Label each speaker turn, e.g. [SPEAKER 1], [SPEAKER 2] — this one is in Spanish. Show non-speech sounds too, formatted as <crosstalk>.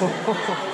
[SPEAKER 1] oh, <laughs>